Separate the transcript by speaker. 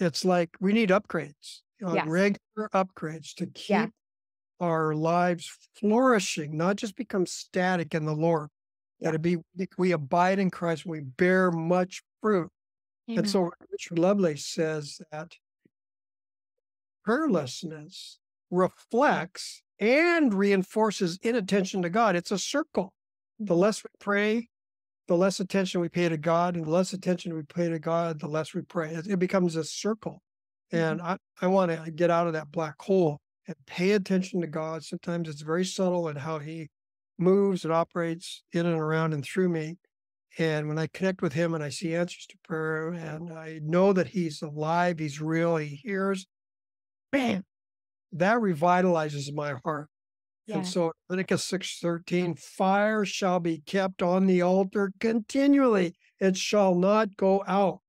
Speaker 1: it's like we need upgrades, uh,
Speaker 2: Yes.
Speaker 1: regular upgrades to
Speaker 2: Yeah.
Speaker 1: keep our lives flourishing, not just become static in the Lord.
Speaker 2: Yeah.
Speaker 1: That be we abide in Christ, we bear much fruit.
Speaker 2: Amen.
Speaker 1: And so Richard Lovelace says that prayerlessness reflects and reinforces inattention to God. It's a circle. The less we pray, the less attention we pay to God, and the less attention we pay to God, the less we pray. It, it becomes a circle. Mm-hmm. And I, I want to get out of that black hole and pay attention to God. Sometimes it's very subtle in how He moves and operates in and around and through me. And when I connect with Him and I see answers to prayer and I know that He's alive, He's real, He hears, man, that revitalizes my heart.
Speaker 2: Yeah.
Speaker 1: And so Leviticus 6:13, fire shall be kept on the altar continually. It shall not go out.